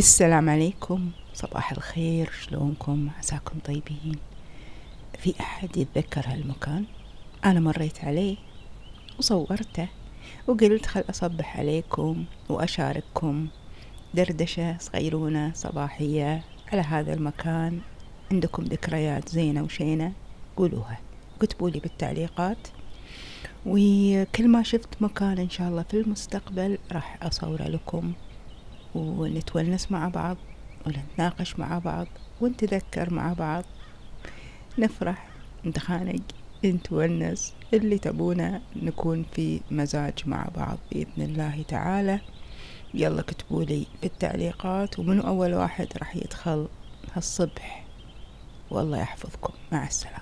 السلام عليكم. صباح الخير شلونكم؟ عساكم طيبين؟ في أحد يتذكر هالمكان؟ أنا مريت عليه وصورته وقلت خل أصبح عليكم وأشارككم. دردشة صغيرونة صباحية على هذا المكان. عندكم ذكريات زينة وشينة؟ قولوها. كتبوا لي بالتعليقات. وكل ما شفت مكان إن شاء الله في المستقبل راح أصوره لكم. ونتونس مع بعض ونتناقش مع بعض ونتذكر مع بعض. نفرح نتخانق نتونس. اللي تبونه نكون في مزاج مع بعض بإذن الله تعالى. يلا كتبوا لي بالتعليقات ومنو أول واحد راح يدخل هالصبح؟ والله يحفظكم. مع السلامة.